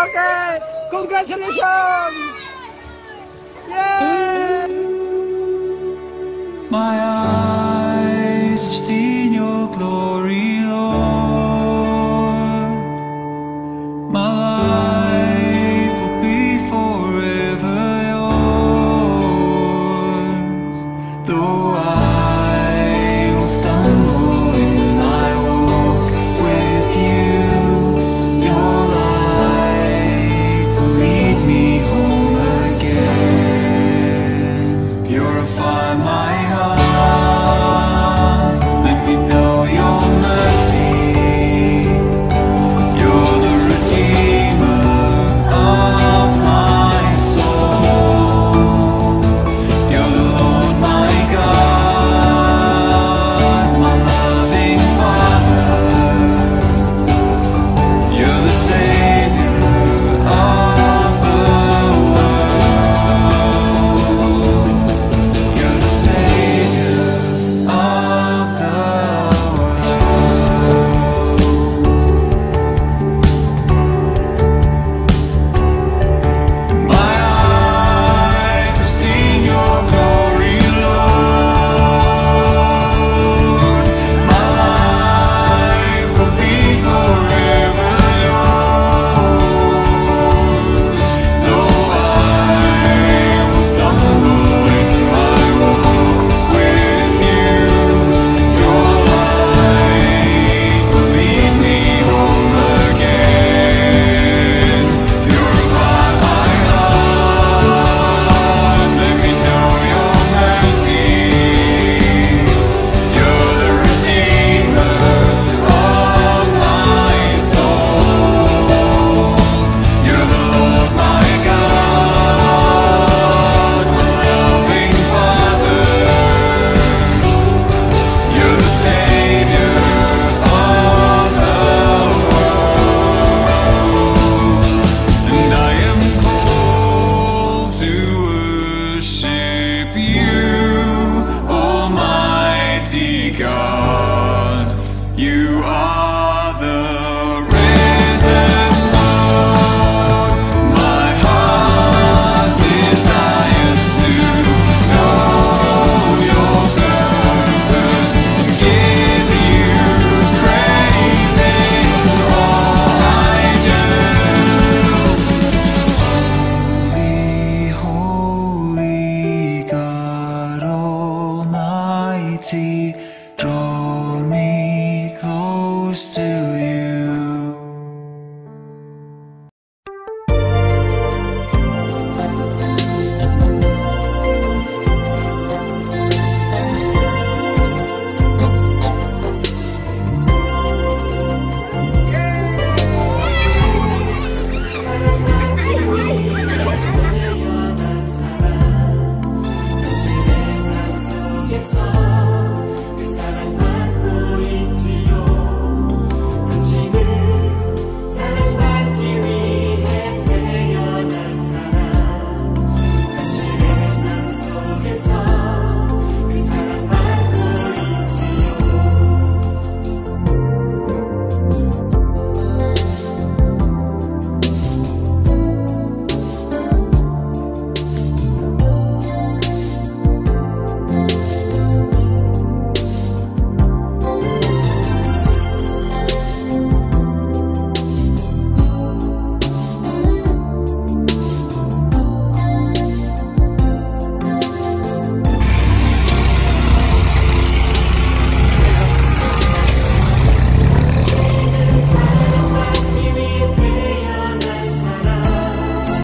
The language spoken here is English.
Okay. Congratulations! Yay! My eyes have seen